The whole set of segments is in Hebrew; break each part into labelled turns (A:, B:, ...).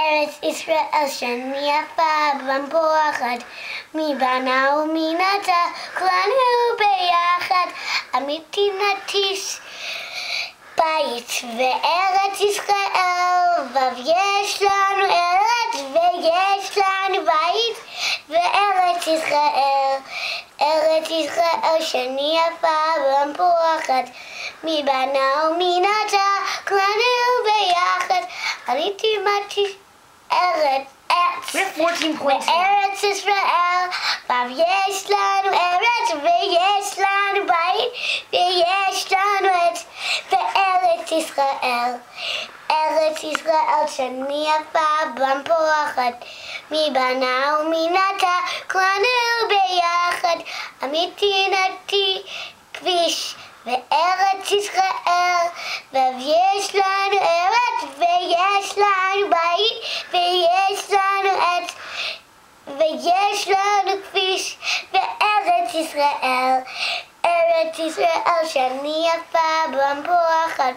A: ארץ ישראל שאני יפה במפורחת, מי בנה ומי נטע, כולנו ביחד, אמיתי נטיס. בית וארץ ישראל, ויש לנו ארץ ויש לנו בית וארץ ישראל. ארץ ישראל שאני יפה ומפורחת, מי בנה ומי נטע, כולנו ביחד. עליתי מתי ארץ, עץ.
B: We have 14 points. now.
A: בארץ ישראל, ויש לנו ארץ ויש לנו בית ויש לנו עץ בארץ ישראל. ארץ ישראל שאני יפה במפורחת, מי בנה ומי נטע, כולנו ביחד, אמיתי נתי כביש וארץ ישראל, ויש ויש לנו כביש בארץ ישראל. ארץ ישראל שאני יפה במפורחת,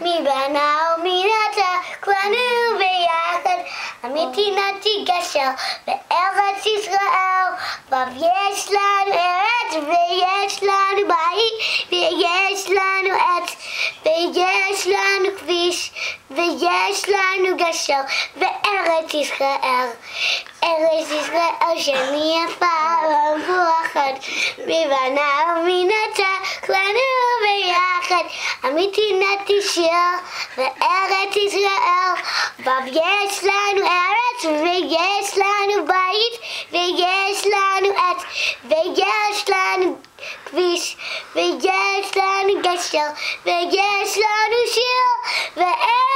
A: מי בנה ומי נטע, כולנו ביחד, אמיתי נתי גשר בארץ ישראל, ויש לנו ארץ ויש לנו בית ויש לנו עץ ויש לנו כביש ויש לנו גשר בארץ ישראל. ארץ ישראל ומפורחת, מי בנה ומי נטע, כולנו ביחד, אמיתי נתי שיר בארץ ישראל, ויש לנו ארץ ויש לנו בית ויש לנו עץ ויש לנו כביש ויש לנו גשר ויש לנו שיר. וארץ